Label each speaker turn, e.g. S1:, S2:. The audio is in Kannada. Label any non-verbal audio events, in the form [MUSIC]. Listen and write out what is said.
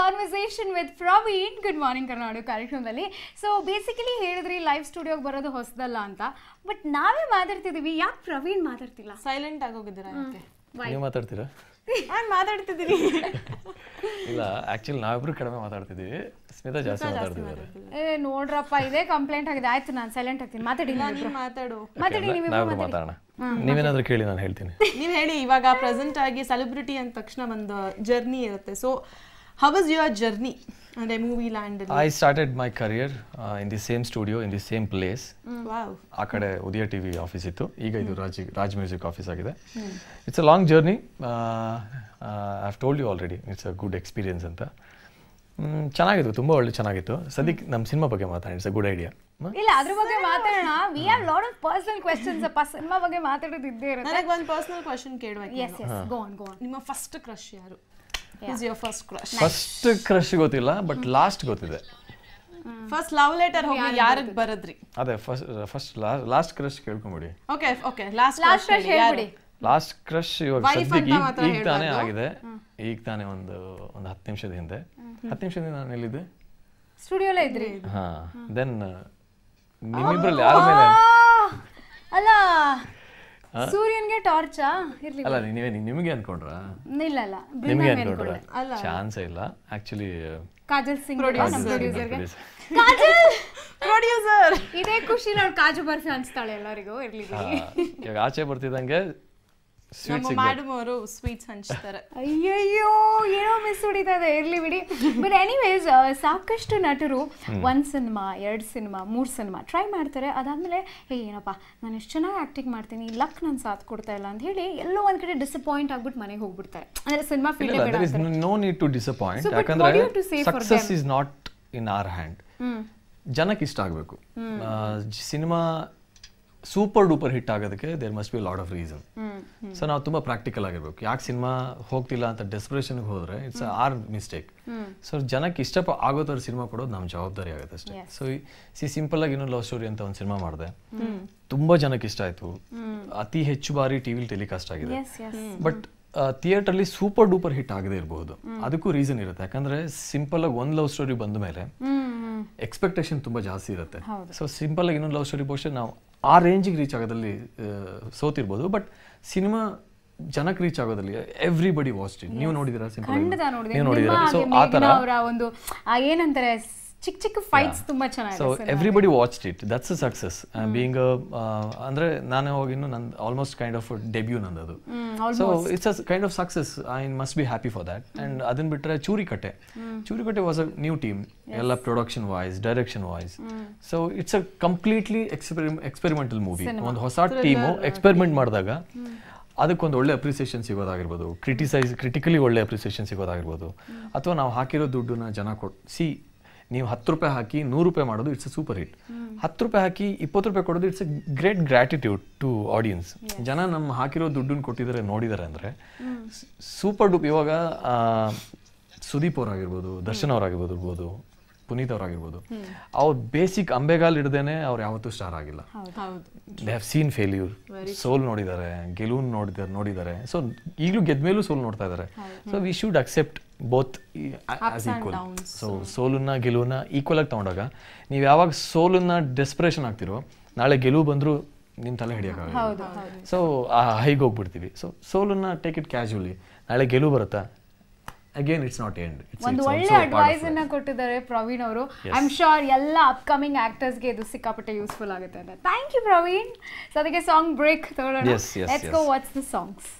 S1: Conversation with Praveen good morning Karnadu ಕಾರ್ಯಕ್ರಮದಲ್ಲಿ ಸೊ ಬೇಸಿಕಲಿ ಹೇಳಿದ್ರಿ ಲೈವ್ ಸ್ಟುಡಿಯೋಗೆ ಬರೋದು ಹೊಸದಲ್ಲ ಅಂತ. ಬಟ್ ನಾವೇ ಮಾತಾಡ್ತಿದೀವಿ. ಯಾಕೆ ಪ್ರವೀಣ್ ಮಾತಾಡ್ತಿಲ್ಲ?
S2: ಸೈಲೆಂಟ್ ಆಗೋಗಿದ್ದೀರಾ ಯಾಕೆ
S3: ನೀವು ಮಾತಾಡ್ತೀರಾ?
S2: ನಾನು ಮಾತಾಡ್ತಿದ್ದೀನಿ. [LAUGHS]
S3: ಇಲ್ಲ ಆಕ್ಚುಲಿ ನಾವಿಬ್ರು ಕಡಿಮೆ ಮಾತಾಡ್ತಿದ್ದೀವಿ ಸ್ಮಿತಾ ಜಾಸ್ತಿ ಮಾತಾಡ್ತಿದ್ದಾರೆ.
S1: ಏ ನೋಡ್ರಪ್ಪ ಇದೇ ಕಂಪ್ಲೇಂಟ್ ಆಗಿದೆ. ಆಯ್ತು ನಾನು ಸೈಲೆಂಟ್ ಆಗ್ತೀನಿ. ಮಾತಾಡಿ
S2: ನೀನು ಮಾತಾಡು.
S1: ಮಾತಾಡಿ ನೀವು
S3: ಮಾತಾಡೋಣ. ನೀವೇನಾದ್ರೂ ಕೇಳಿ ನಾನು ಹೇಳ್ತೀನಿ.
S2: ನೀವು ಹೇಳಿ ಇವಾಗ ಪ್ರೆಸೆಂಟ್ ಆಗಿ ಸೆಲೆಬ್ರಿಟಿ ಅಂದ ತಕ್ಷಣ ಒಂದು ಜರ್ನಿ ಇರುತ್ತೆ. So how was your journey ಅಂದ್ರೆ movie land
S3: I started my career in the same studio in the same place
S2: wow
S3: ಆ ಕಡೆ ಉದಯ ಟಿ ವಿ ಆಫೀಸ್ ಇತ್ತು. ಈಗ ಇದು ರಾಜ್ ರಾಜ್ ಮ್ಯೂಸಿಕ್ ಆಫೀಸ್ ಆಗಿದೆ. It's a long journey I have told you already it's a good experience ಅಂತ. ಚೆನ್ನಾಗಿತ್ತು ತುಂಬ ಒಳ್ಳೆ ಚೆನ್ನಾಗಿತ್ತು. ಸದ್ಯಕ್ಕೆ ನಮ್ಮ ಸಿನಿಮಾ ಬಗ್ಗೆ ಮಾತಾಡಿ ಇಟ್ಸ್ ಅ ಗುಡ್ ಐಡಿಯಾ
S1: ಇಲ್ಲ ಅದ್ರ ಬಗ್ಗೆ ಮಾತಾಡೋಣ. We have lot of personal questions ಅಪ್ಪ. ಸಿನಿಮಾ ಬಗ್ಗೆ ಮಾತಾಡೋದು ಇದ್ದೇ ಇರುತ್ತೆ.
S2: ನನಗೆ ಒಂದು ಪರ್ಸನಲ್ ಕ್ವೆಶ್ಚನ್ ಕೇಳಬೇಕು
S1: yes yes go on go on
S2: ನಿಮ್ಮ ಫಸ್ಟ್ ಕ್ರಶ್ ಯಾರು? Is your first crush
S3: first crush ಗೊತ್ತಿಲ್ಲ ಬಟ್ ಲಾಸ್ಟ್ ಗೊತ್ತಿದೆ.
S2: ಫಸ್ಟ್ ಲವ್ ಲೆಟರ್ ಹೋಗಿ ಯಾರಿಗೆ ಬರದ್ರಿ?
S3: ಅದೇ first first last crush ಕೇಳ್ಕೊಂಬಿಡಿ.
S2: Okay okay last
S1: last crush ಹೇಳ್ಬಿಡಿ.
S3: ಲಾಸ್ಟ್ ಕ್ರಶ್ ಇವಾಗ ಸದ್ಯಕ್ಕೆ ಈಗ ಈಗ ತಾನೇ ಆಗಿದೆ. ಈಗ ತಾನೇ ಒಂದು ಒಂದು ಹತ್ತು ನಿಮಿಷದ ಹಿಂದೆ. ಹತ್ತು ನಿಮಿಷದಿಂದ ನಾನು ಎಲ್ಲಿದ್ದೆ?
S1: ಸ್ಟುಡಿಯೋಲೇ ಇದ್ರಿ?
S3: ಹಾ ದೆನ್ ನಿಮ್ಮಿಬ್ರಲ್ಲಿ ಯಾರ ಮೇಲೆ?
S1: ಅಲ್ಲ ಸೂರ್ಯನ್ಗೆ ಟಾರ್ಚಾ ಇರ್ಲಿಲ್ಲ
S3: ಅಲ್ಲ ನೀವೇ ನಿಮಗೆ ಅನ್ಕೊಂಡ್ರಾ?
S1: ಇಲ್ಲ ಇಲ್ಲ.
S3: ನಿಮಗೆ ಅನ್ಕೊಂಡ್ರ
S2: ಅಲ್ಲ.
S3: ಚಾನ್ಸ್ ಇಲ್ಲ. Actually
S1: Kajal Singh
S3: producer.
S1: Kajal!
S2: Producer
S1: ಇದೆ ಖುಷಿ ನಾವು ಕಾಜು ಬರ್ಫಿ ಅನ್ಸ್ತಾಳೆ ಎಲ್ಲರಿಗೂ. ಇರ್ಲಿ ಈಗ
S3: ಇವಾಗ ಆಚೆ ಬರ್ತಿದ್ದಂಗೆ
S2: ನಮ್ಮ ಮಾಡುವವರು ಅವರು ಸ್ವೀಟ್ಸ್ ಹಂಚ್ತಾರೆ.
S1: ಅಯ್ಯಯ್ಯೋ ಏನೋ ಮಿಸ್ ಹೊಡಿತಾ ಇದೆ ಇರ್ಲಿ ಬಿಡಿ. ಬಟ್ ಎನಿವೇಸ್ ಸಾಕಷ್ಟು ನಟರು ಒಂದು ಸಿನಿಮಾ ಎರಡು ಸಿನಿಮಾ ಮೂರು ಸಿನಿಮಾ ಟ್ರೈ ಮಾಡ್ತಾರೆ. ಅದಾದಮೇಲೆ ಹೇ ಏನಪ್ಪ ನಾನು ಎಷ್ಟು ಚೆನ್ನಾಗಿ ಆಕ್ಟಿಂಗ್ ಮಾಡ್ತೀನಿ ಲಕ್ ನಾನು ಸಾಥ್ ಕೊಡ್ತಾ ಇಲ್ಲ ಅಂತ ಹೇಳಿ ಎಲ್ಲೋ ಒಂದ್ ಕಡೆ ಡಿಸಪಾಯಿಂಟ್ ಆಗ್ಬಿಟ್ಟು ಮನೆಗೆ ಹೋಗ್ಬಿಡ್ತಾರೆ. ಅಂದ್ರೆ cinema field
S3: no need to disappoint ಯಾಕಂದ್ರೆ success is not in our hand ಜನಕ್ಕೆ ಇಷ್ಟ ಆಗಬೇಕು. ಸಿನಿಮಾ ಸೂಪರ್ ಡೂಪರ್ ಹಿಟ್ ಆಗೋದಕ್ಕೆ there must be lot of reason so ನಾವು ತುಂಬಾ ಪ್ರಾಕ್ಟಿಕಲ್ ಆಗಿರ್ಬೇಕು. ಯಾಕೆ ಸಿನಿಮಾ ಹೋಗ್ತಿಲ್ಲ ಅಂತ ಡೆಸ್ಪ್ರೇಷನ್ಗೆ ಹೋದ್ರೆ ಇಟ್ಸ್ ಆರ್ ಮಿಸ್ಟೇಕ್ ಸೊ ಜನಕ್ಕೆ ಇಷ್ಟ ಆಗೋ ಥರ ಸಿನಿಮಾ ಕೊಡೋದು ನಮ್ಮ ಜವಾಬ್ದಾರಿ ಆಗುತ್ತೆ ಅಷ್ಟೇ. ಸೊ ಸಿ ಸಿಂಪಲ್ ಆಗಿ ಇನ್ನೊಂದು ಲವ್ ಸ್ಟೋರಿ ಅಂತ ಒಂದು ಸಿನಿಮಾ ಮಾಡಿದೆ. ತುಂಬಾ ಜನಕ್ಕೆ ಇಷ್ಟ ಆಯ್ತು. ಅತಿ ಹೆಚ್ಚು ಬಾರಿ ಟಿವಿಲಿ ಟೆಲಿಕಾಸ್ಟ್ ಆಗಿದೆ. ಬಟ್ ಥಿಯೇಟರ್ ಥಿಯೇಟರ್ಲಿ ಸೂಪರ್ ಡೂಪರ್ ಹಿಟ್ ಆಗದೆ ಇರಬಹುದು ಅದಕ್ಕೂ ರೀಸನ್ ಇರುತ್ತೆ. ಯಾಕಂದ್ರೆ ಸಿಂಪಲ್ ಆಗಿ ಒಂದು ಲವ್ ಸ್ಟೋರಿ ಬಂದ ಮೇಲೆ ಎಕ್ಸ್ಪೆಕ್ಟೇಷನ್ ತುಂಬಾ ಜಾಸ್ತಿ ಇರುತ್ತೆ. ಸೊ ಸಿಂಪಲ್ ಆಗಿ ಇನ್ನೊಂದು ಲವ್ ಸ್ಟೋರಿ ಬಹುಶಃ ನಾವು ಆ ರೇಂಜಿಗೆ ರೀಚ್ ಆಗೋದಲ್ಲಿ ಸೋತಿರ್ಬೋದು. ಬಟ್ ಸಿನಿಮಾ ಜನಕ್ಕೆ ರೀಚ್ ಆಗೋದಲ್ಲಿ ಎವ್ರಿಬಡಿ ವಾಚ್ ನೀವು ನೋಡಿದಿರಾ
S1: ಸಿನಿಮಾ
S3: ನೀವು ನೋಡಿದಿರಾ ಸೊ ಆ ಥರ.
S1: ಒಂದು ಏನಂತಾರೆ ಚಿಕ್ಕ ಚಿಕ್ಕ ಫೈಟ್ಸ್ ತುಂಬಾ
S3: ಸೊ
S1: ಚೆನ್ನಾಗಿದೆ
S3: everybody watched it that's a success being ಅಂದ್ರೆ ನಾನು ಹೋಗಿ ಇನ್ನು ನಂದು almost kind of debut ನಂದದು. So it's a kind of success I must be happy for that and ಅದನ್ನ ಬಿಟ್ಟರೆ Churikatte. Churikatte was a new team ಎಲ್ಲ production wise direction wise so it's a completely experimental movie ಒಂದು ಹೊಸ ಟೀಮು ಎಕ್ಸ್ಪೆರಿಮೆಂಟ್ ಮಾಡಿದಾಗ ಅದಕ್ಕೊಂದು ಒಳ್ಳೆ ಅಪ್ರಿಸಿಯೇಷನ್ ಸಿಗೋದಾಗಿರ್ಬೋದು. ಕ್ರಿಟಿಸೈಸ್ ಕ್ರಿಟಿಕಲಿ ಒಳ್ಳೆ ಅಪ್ರಿಸಿಯೇಷನ್ ಸಿಗೋದಾಗಿರ್ಬೋದು. ಅಥವಾ ನಾವು ಹಾಕಿರೋ ದುಡ್ಡನ್ನ ಜನ ಕೊಟ್ಟು ಸಿ ನೀವು ಹತ್ತು ರೂಪಾಯಿ ಹಾಕಿ ನೂರು ರೂಪಾಯಿ ಮಾಡೋದು ಇಟ್ಸ್ ಅ ಸೂಪರ್ ಹಿಟ್ ಹತ್ತು ರೂಪಾಯಿ ಹಾಕಿ ಇಪ್ಪತ್ತು ರೂಪಾಯಿ ಕೊಡೋದು it's a great gratitude to audience ಜನ ನಮ್ಮ ಹಾಕಿರೋ ದುಡ್ಡನ್ನು ಕೊಟ್ಟಿದ್ದಾರೆ ನೋಡಿದ್ದಾರೆ ಅಂದರೆ ಸೂಪರ್ ಡೂಪ್ ಇವಾಗ ಸುದೀಪ್ ಅವರಾಗಿರ್ಬೋದು ದರ್ಶನ್ ಅವರಾಗಿರ್ಬೋದು ಇರ್ಬೋದು ಪುನೀತ್ ಅವರಾಗಿರ್ಬೋದು ಅವ್ರ ಬೇಸಿಕ್ ಅಂಬೆಗಾಲ್ ಹಿಡ್ದೇನೆ ಅವ್ರು ಯಾವತ್ತೂ ಸ್ಟಾರ್ ಆಗಿಲ್ಲ. ದೇ ಹ್ಯಾವ್ ಸೀನ್ ಫೇಲ್ಯೂರ್ ಸೋಲ್ ನೋಡಿದ್ದಾರೆ ಗೆಲುವನ್ನು ನೋಡಿದ್ದಾರೆ ನೋಡಿದ್ದಾರೆ. ಸೊ ಈಗಲೂ ಗೆದ್ಮೇಲೂ ಸೋಲ್ ನೋಡ್ತಾ ಇದ್ದಾರೆ. So we should accept both as equal so ಸೋಲನ್ನ ಗೆಲುವನ್ನ ಈಕ್ವಲ್ ಆಗಿ ತಗೊಂಡಾಗ ನೀವು ಯಾವಾಗ ಸೋಲನ್ನ ಡೆಸ್ಪ್ರೇಷನ್ ಆಗ್ತಿರೋ ನಾಳೆ ಗೆಲುವು ಬಂದರೂ ನಿಮ್ಮ ತಲೆ ಹಿಡಿಯೋಕ್ಕಾಗಲ್ಲ. ಸೊ ಆ ಹೈಗೆ ಹೋಗ್ಬಿಡ್ತೀವಿ. ಸೊ ಸೋಲನ್ನ ಟೇಕ್ ಇಟ್ ಕ್ಯಾಶುವಲಿ ನಾಳೆ ಗೆಲುವು ಬರುತ್ತಾ? ಅಗೇನ್ ಇಟ್ಸ್ ನಾಟ್ ಎಂಡ್
S1: ಒಂದು ಒಳ್ಳೆ ಅಡ್ವೈಸ್ ಅನ್ನ ಕೊಟ್ಟಿದ್ದಾರೆ ಪ್ರವೀಣ್ ಅವರು. ಐ ಆಮ್ ಶೋರ್ ಎಲ್ಲ ಅಪ್ಕಮಿಂಗ್ ಆಕ್ಟರ್ಸ್ಗೆ ಇದು ಸಿಕ್ಕಾಪಟ್ಟೆ ಯೂಸ್ಫುಲ್ ಆಗುತ್ತೆ ಅಂತ. Thank you Praveen. ಸೊ ಅದಕ್ಕೆ ಸಾಂಗ್ ಬ್ರೇಕ್ ತಗೊಳ್ಳೋಣ. Let's. Go what's the songs